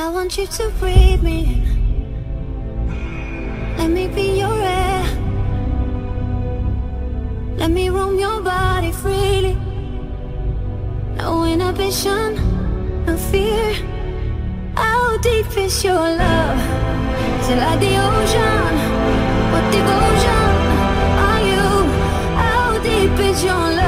I want you to breathe me Let me be your air Let me roam your body freely No inhibition, no fear How deep is your love? Till like the ocean? What devotion are you? How deep is your love?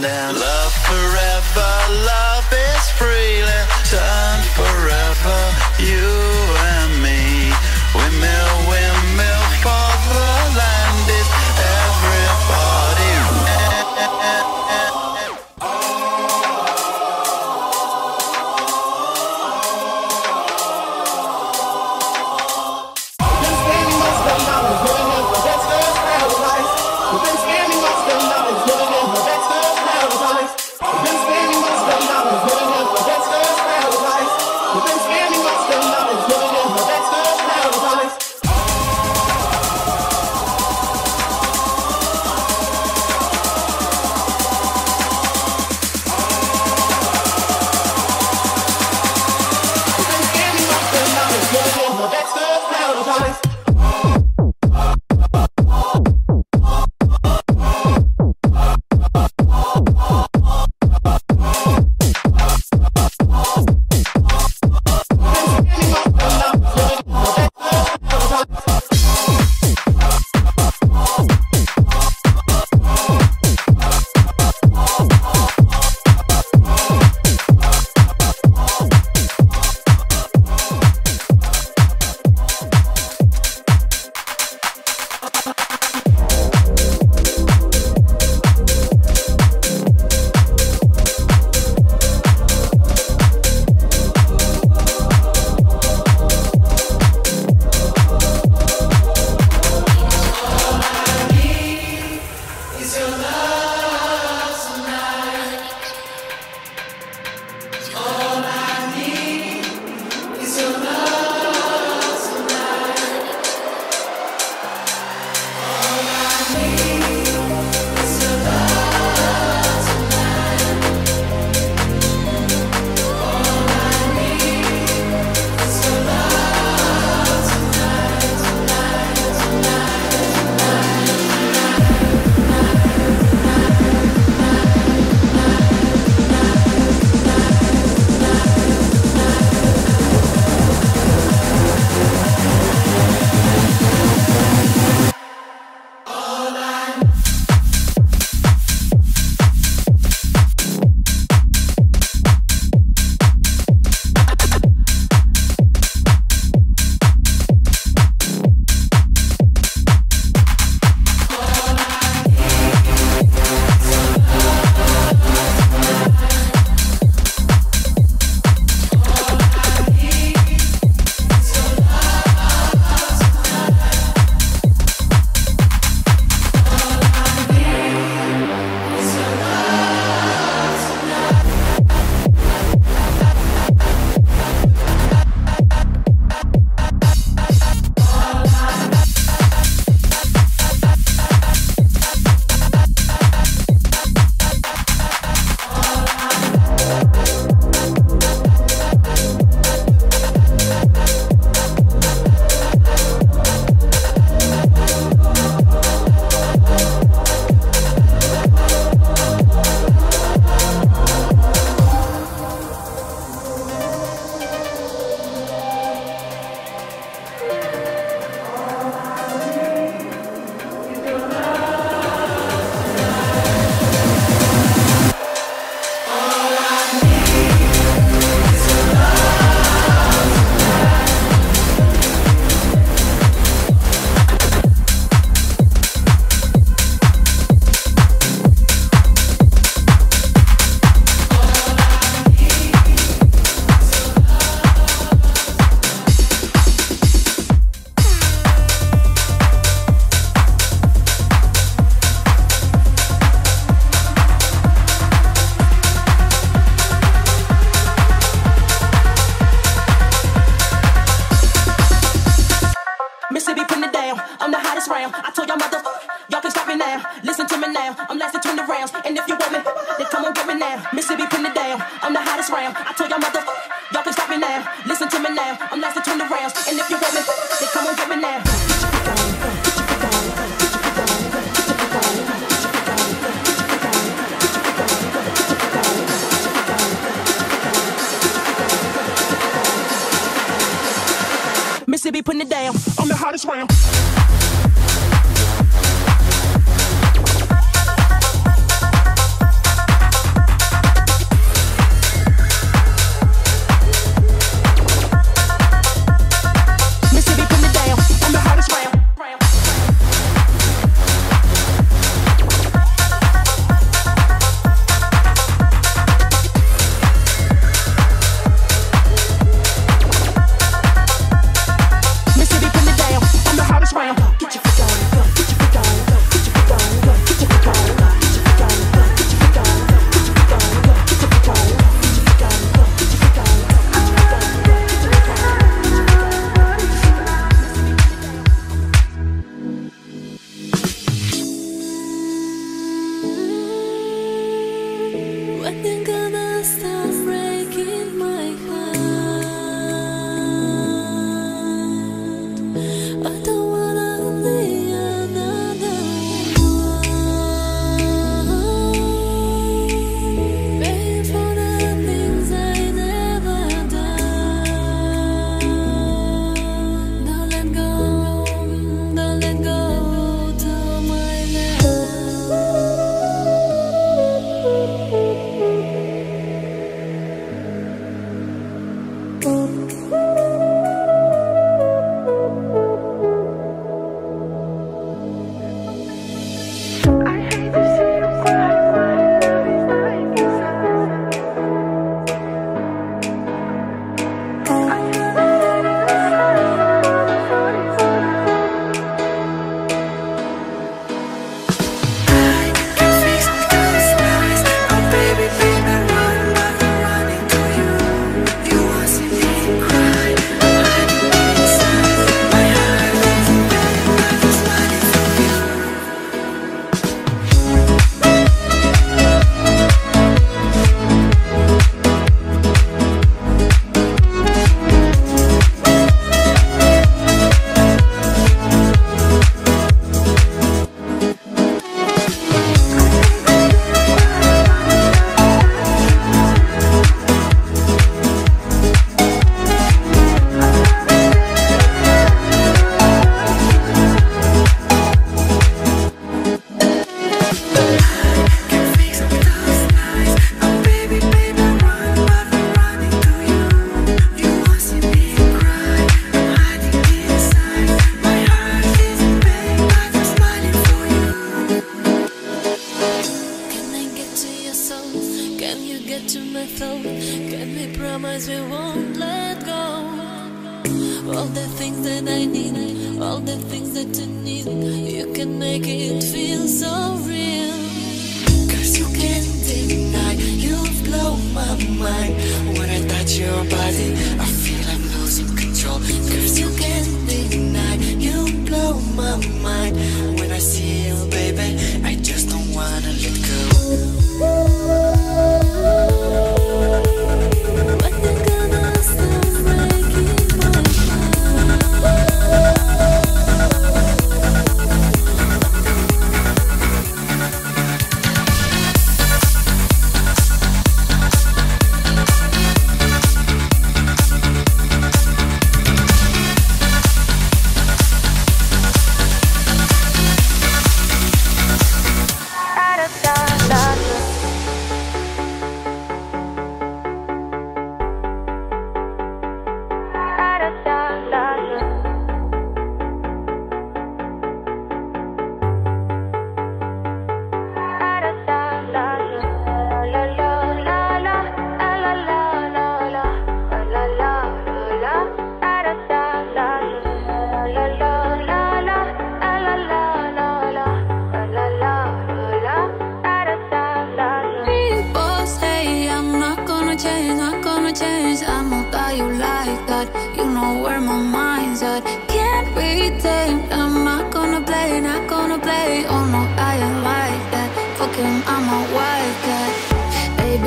down.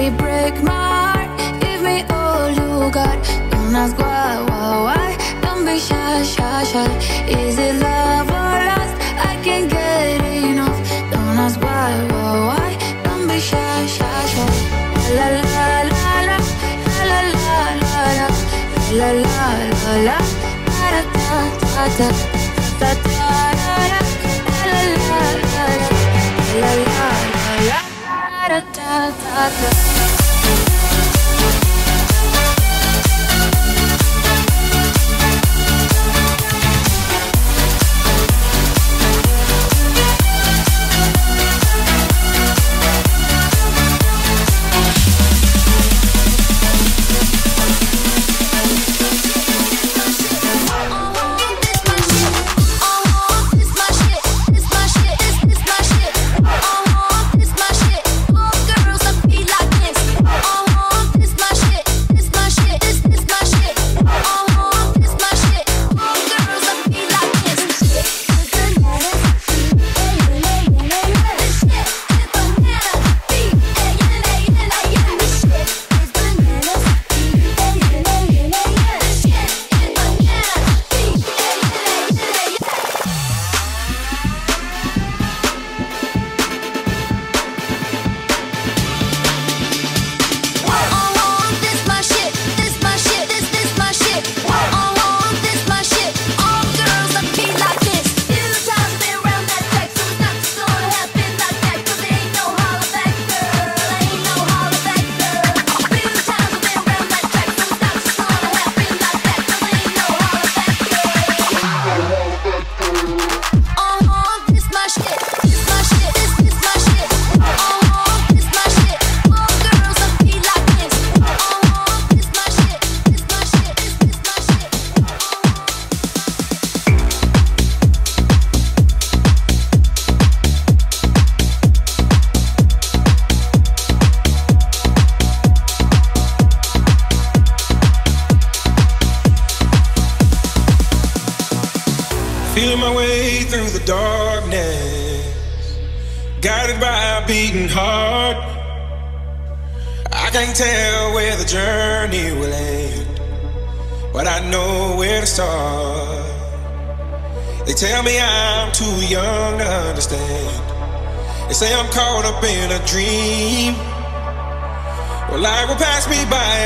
me break my heart. Give me all you got. Don't ask why, why, why. Don't be shy, shy, shy. Is it love or lust? I can't get enough. Don't ask why, why, why. Don't be shy, shy, shy. La la la la la. La la la la la. La la la la. La da da da da at, at, at.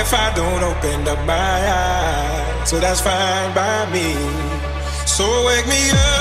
if I don't open up my eyes. So that's fine by me. So wake me up.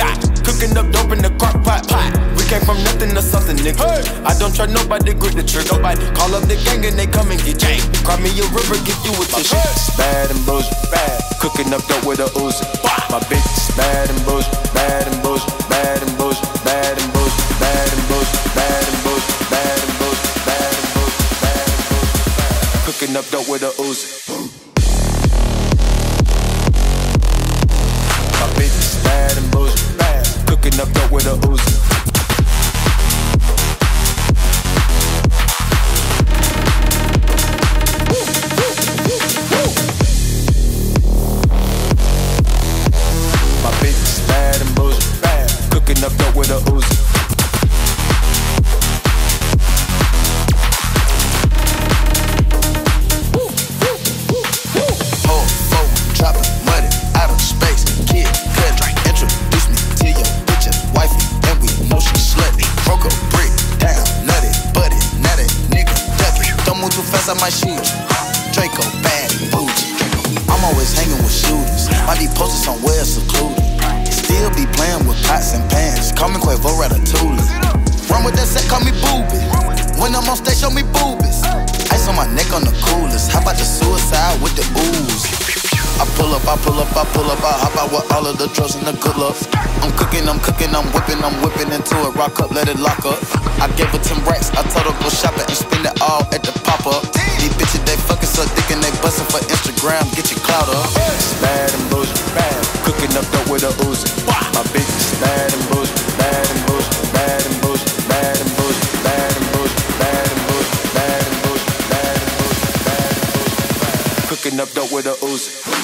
stock. Cooking up dope in the crock pot. pot. We came from nothing to something, nigga. Hey. I don't trust nobody, grip the trigger. Nobody call up the gang and they come and get gang. Cry me a river, get you a tissue. Bad and bullshit, bad. Cooking up dope with a Uzi. My bitch is bad and bullshit, bad and bullshit, bad and bullshit, bad and bullshit, bad and bullshit, bad and bullshit, bad and bullshit, bad and bullshit. Cooking up dope with a Uzi. with a Uzi. up dope with a Uzi.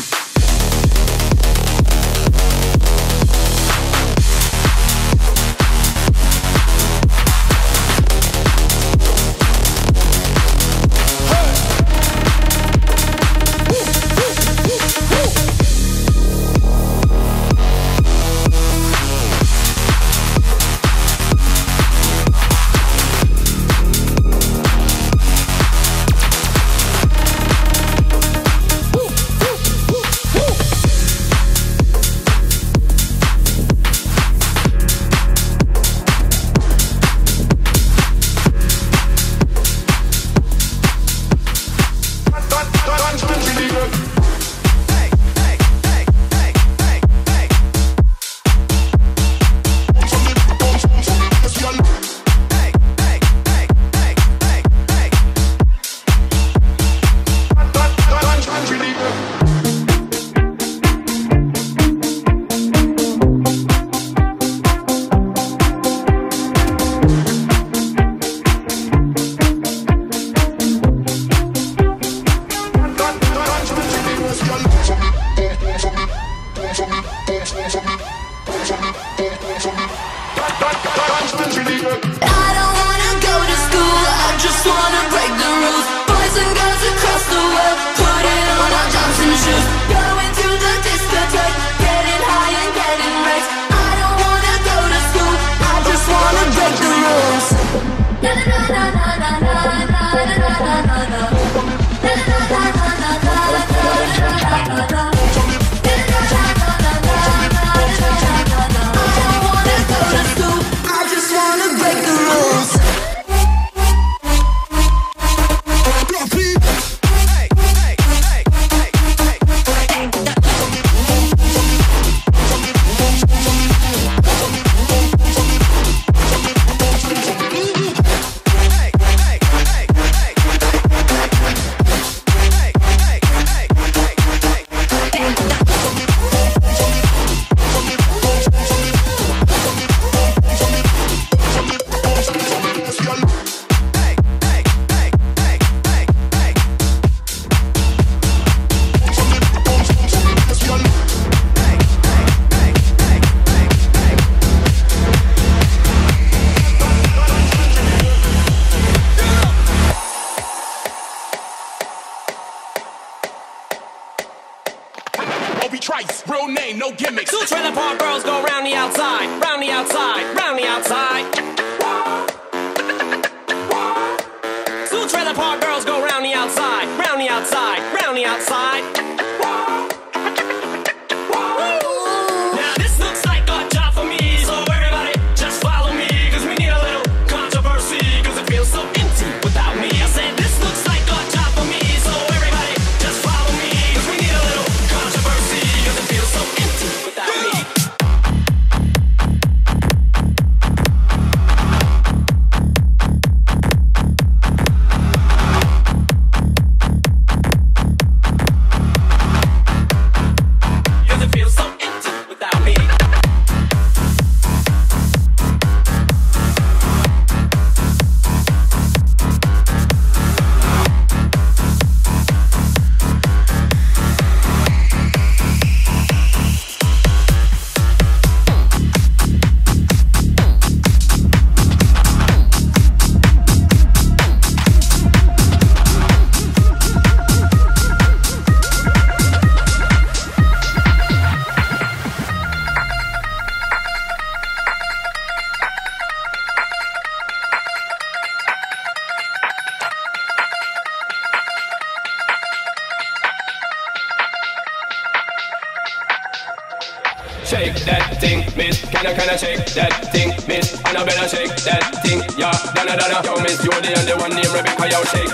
don't take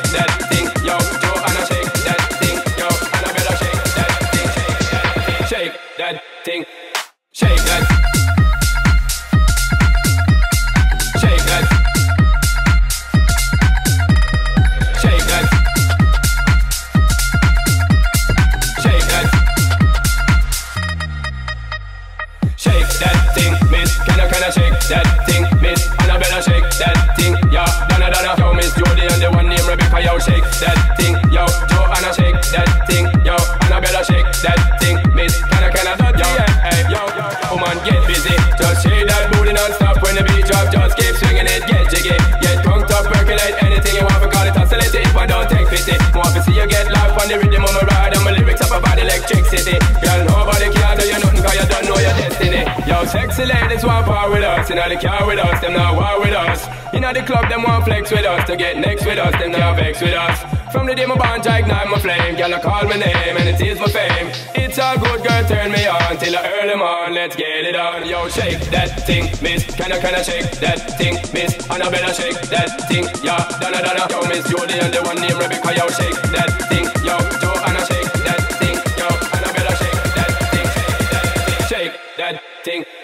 club, them want flex with us. To get next with us, them now vex with us. From the day my bond, I ignite my flame. Girl, I call my name and it is my fame. It's all good, girl, turn me on till the early on. Let's get it on. Yo, shake that thing, miss. Can I, can I shake that thing, miss? And I better shake that thing, yeah. Donna, Donna, yo, miss. You're the only one named Rebecca. Yo, shake that thing, yo. Joe, and I shake that thing, yo. And I better shake that thing, shake that thing, shake that thing.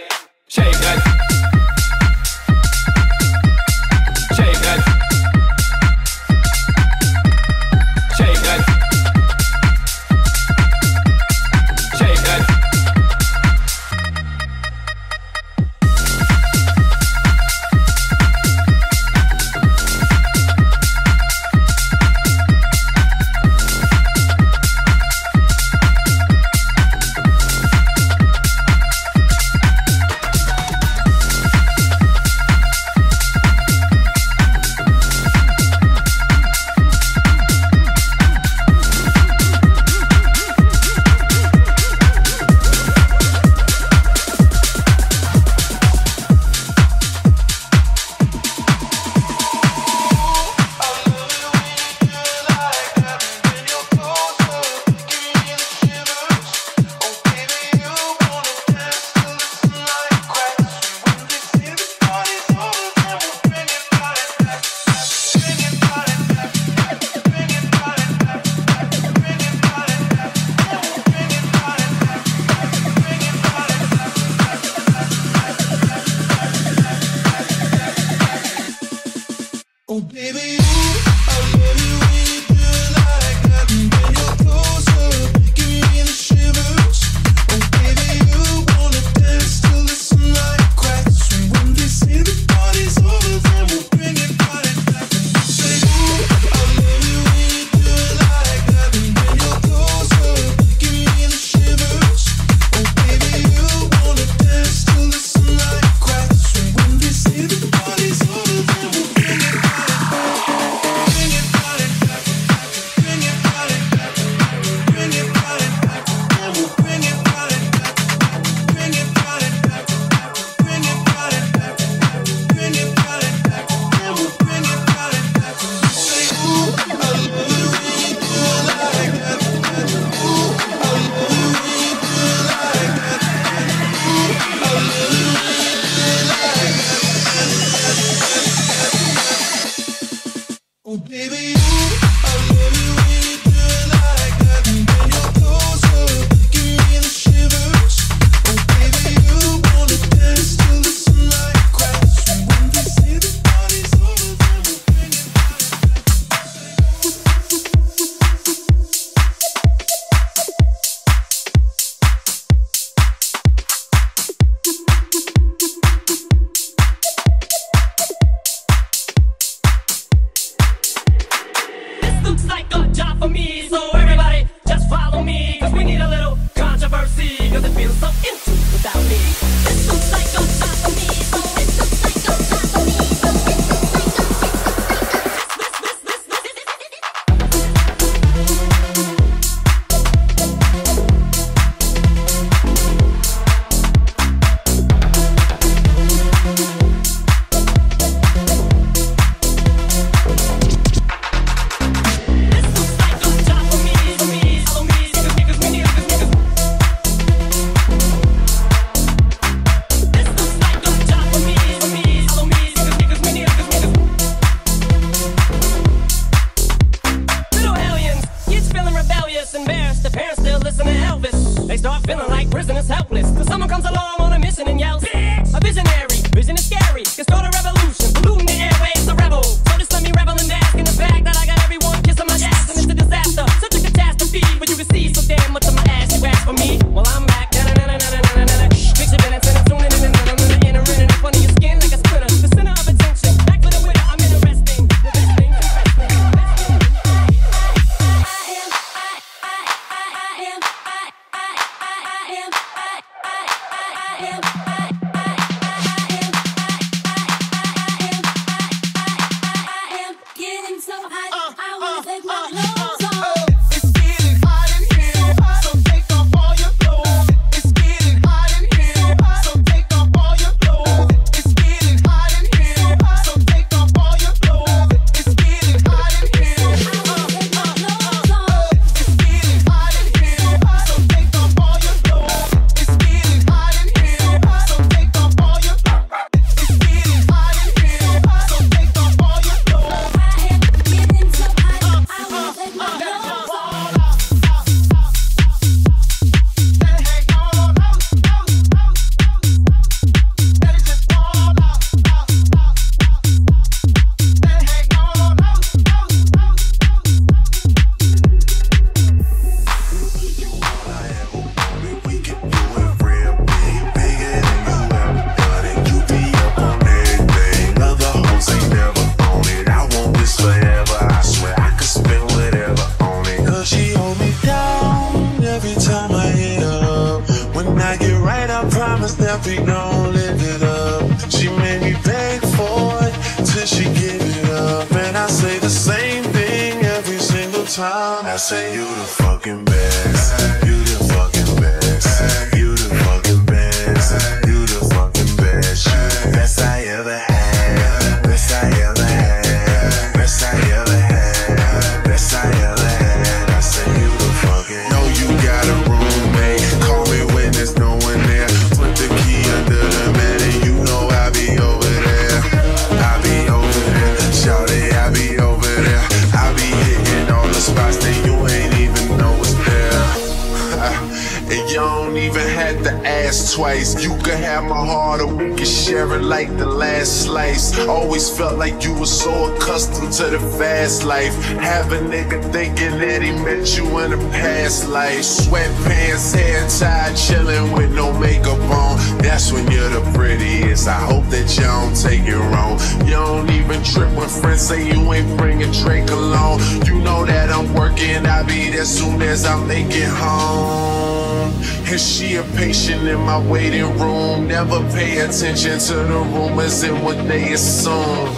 and what they assume.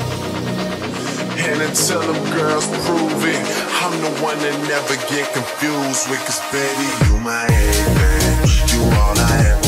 And until them girls prove it, I'm the one that never get confused with. Cause baby, you my everything, you all I am.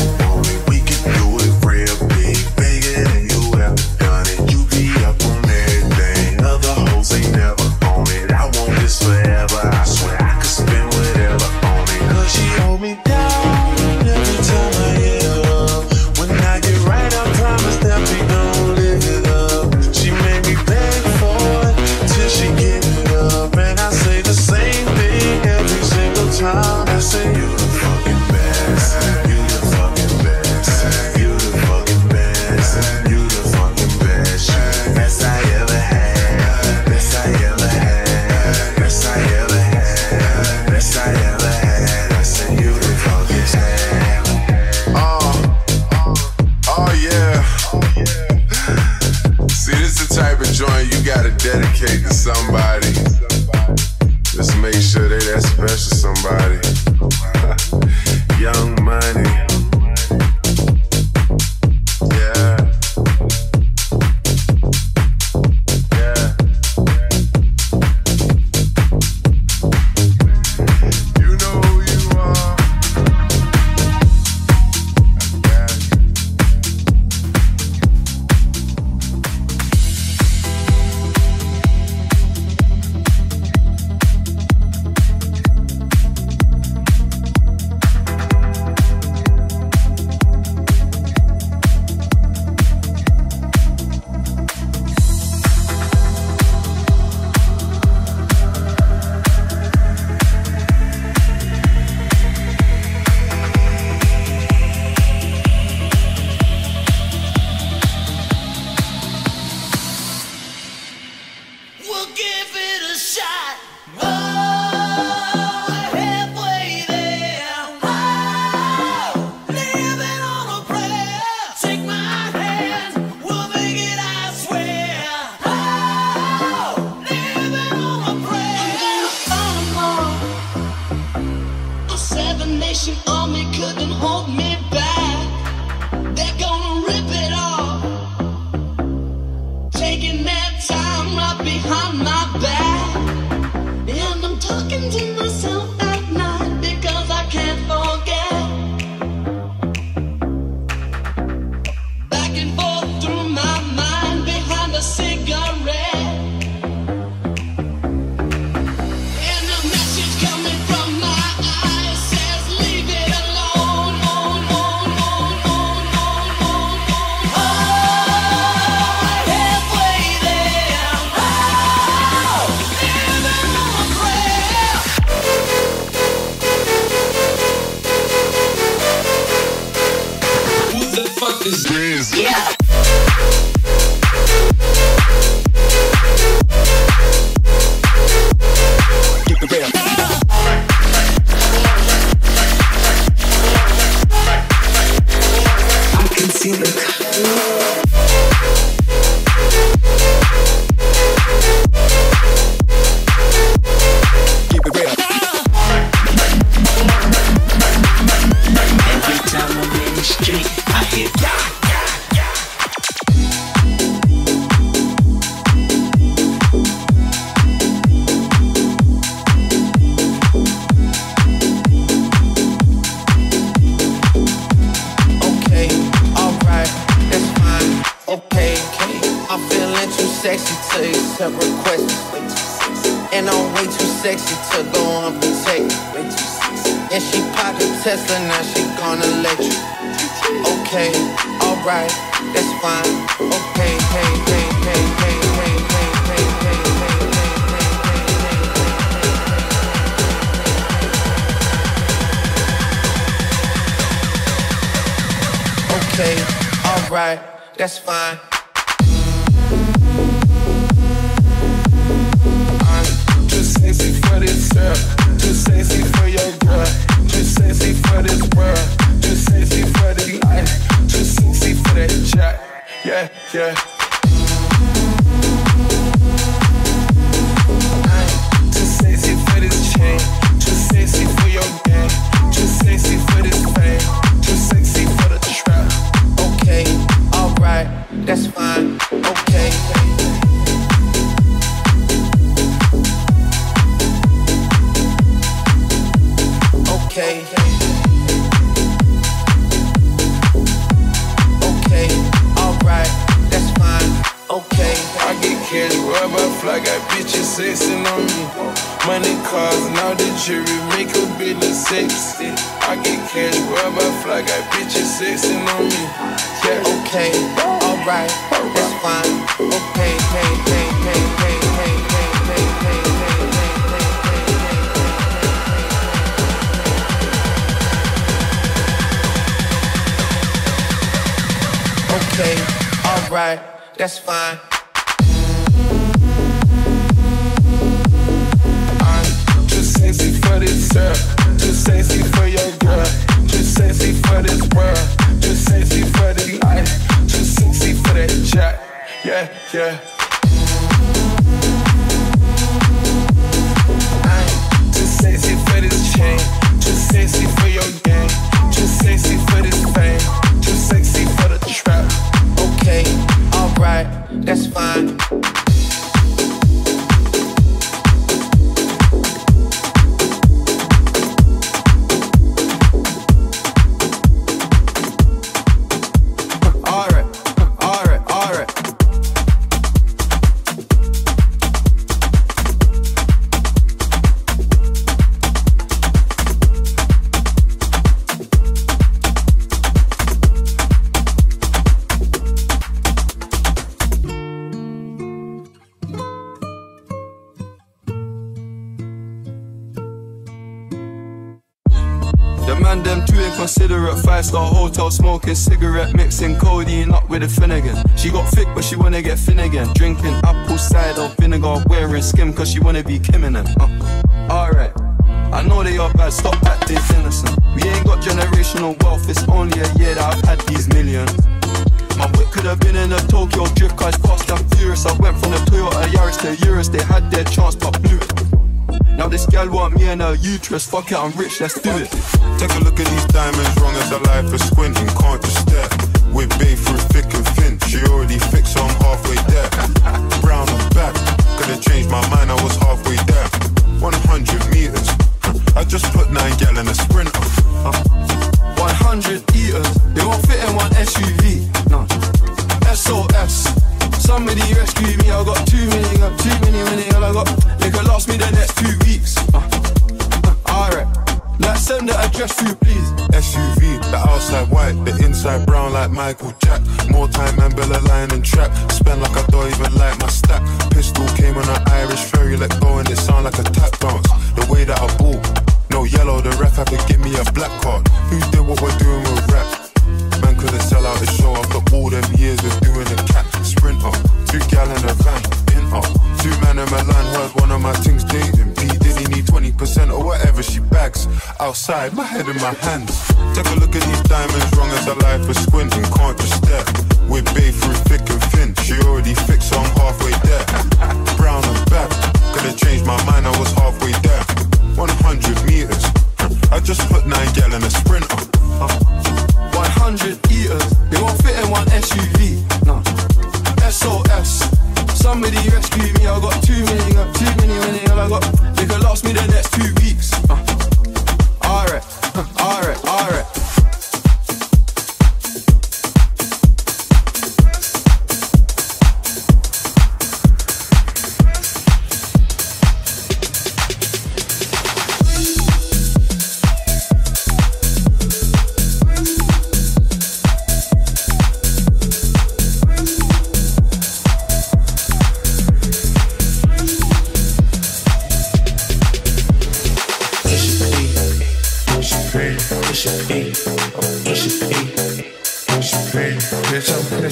Sexy to go unprotected. And she popped a Tesla, now she gonna let you. Okay, alright, that's fine. Okay, hey, hey, hey, hey, hey, hey, hey, hey, Okay, alright, that's fine. Alright, that's fine. I'm too sexy for this girl, too sexy for your girl, too sexy for this world, too sexy for the life, too sexy for that jack. Yeah, yeah. That's fine. Hotel smoking cigarette Mixing codeine up with a Finnegan. She got thick but she wanna get thin again. Drinking apple cider vinegar Wearing skim cause she wanna be Kim in them uh, Alright. I know they are bad, stop acting innocent. We ain't got generational wealth It's only a year that I've had these millions. My whip could have been in a Tokyo drift it's fast and furious. I went from the Toyota Yaris to Urus, they had their chance but blew it. Now this gal want me and her uterus, fuck it, I'm rich, let's do it. Take a look at these diamonds, wrong as a life is squinting, can't just stare. We're babe through thick and thin, she already fixed, so I'm halfway there. Brown and back, could've changed my mind, I was halfway there. 100 meters, I just put nine gal in a sprinter. 100 eaters, they won't fit in one SUV. No. SOS. Somebody rescue me, I got too many, got too many, many, the address please. SUV, the outside white, the inside brown like Michael Jack. More time and Bella line and trap. Spend like I don't even like my stack. Pistol came on an Irish ferry, let go and it sound like a tap dance. The way that I bought, no yellow, the ref had to give me a black card. Who did what we're doing with rap? Man couldn't sell out the show after all them years of doing a cat sprinter. Two gal in a van. Two man in Milan heard one of my things dating. P Diddy need 20% or whatever she bags. Outside, my head in my hands. Take a look at these diamonds, wrong as a life is squinting. Can't just stare. We're through thick and thin. She already fixed, so I'm halfway there. Brown and back, could've changed my mind, I was halfway there. 100 meters. I just put nine gal in a sprinter. Uh, 100 eaters, they won't fit in one SUV. No. Somebody rescue me, I got too many, got too many, many, all I got.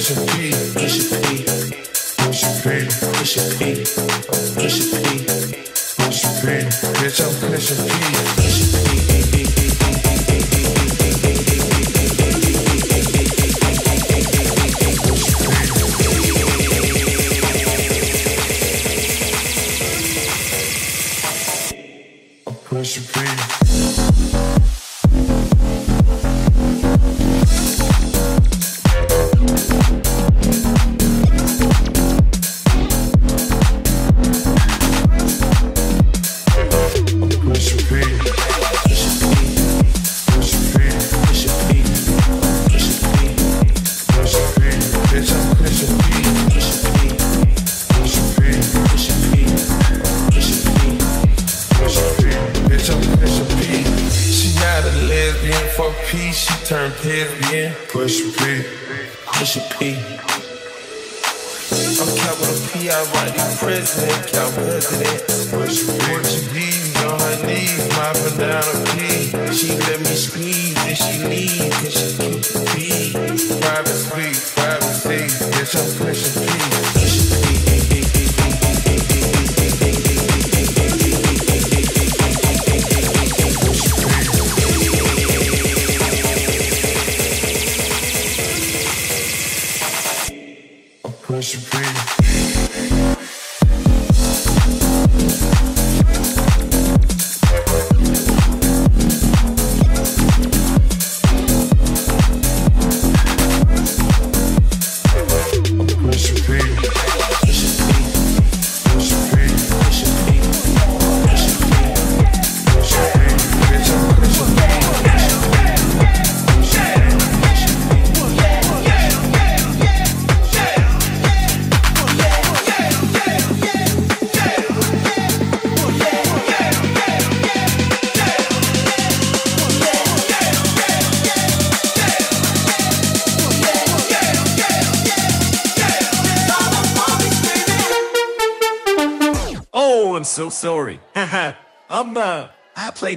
It's a beat.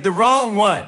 The wrong one.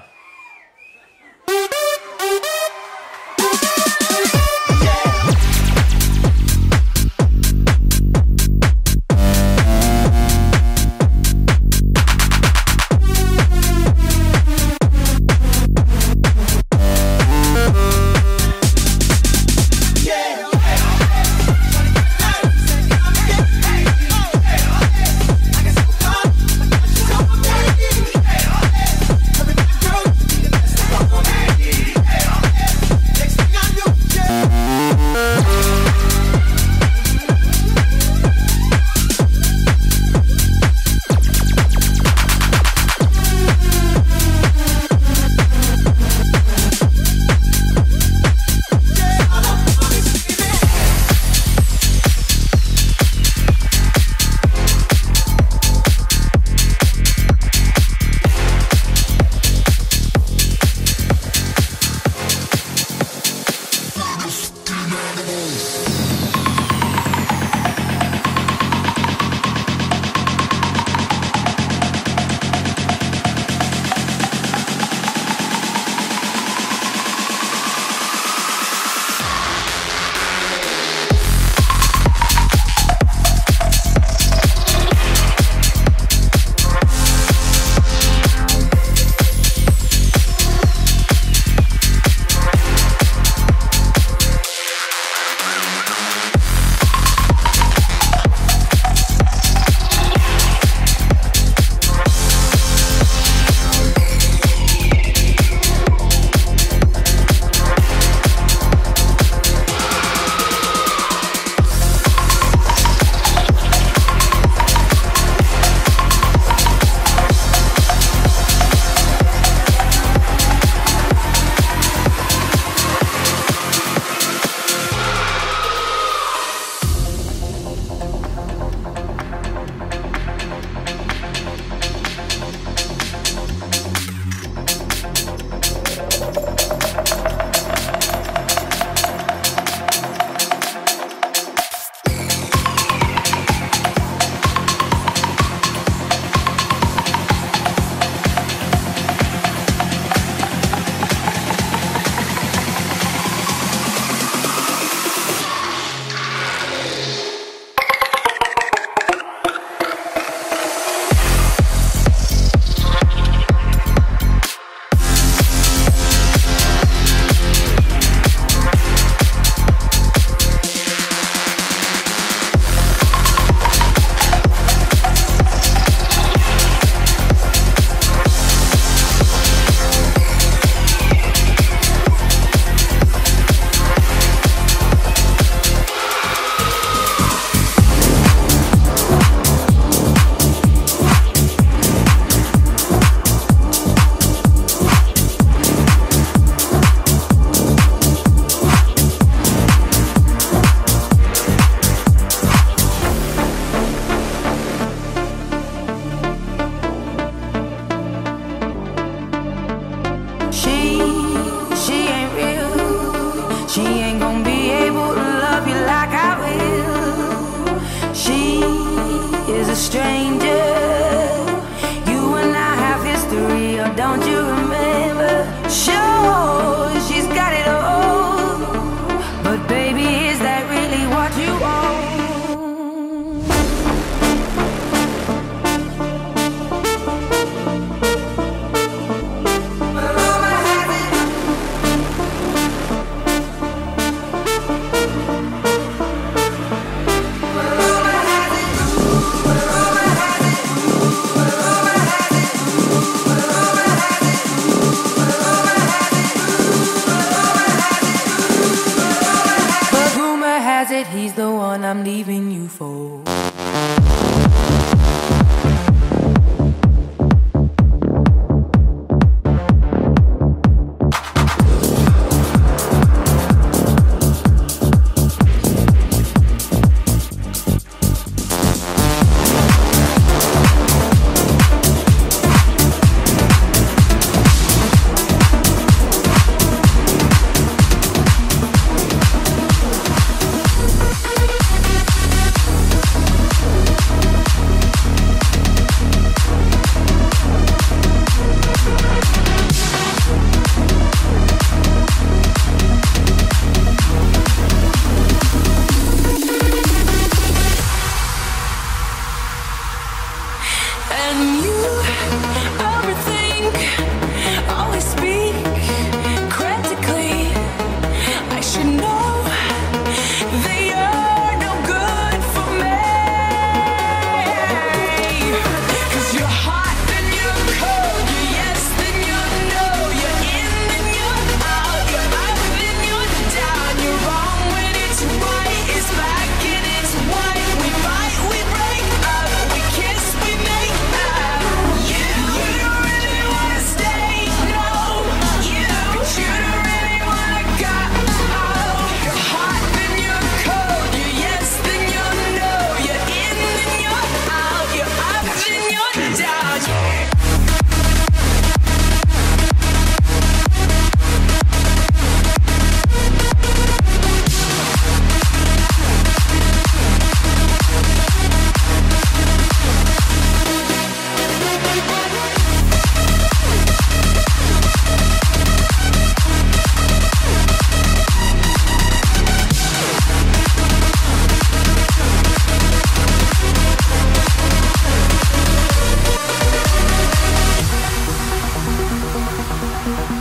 Cause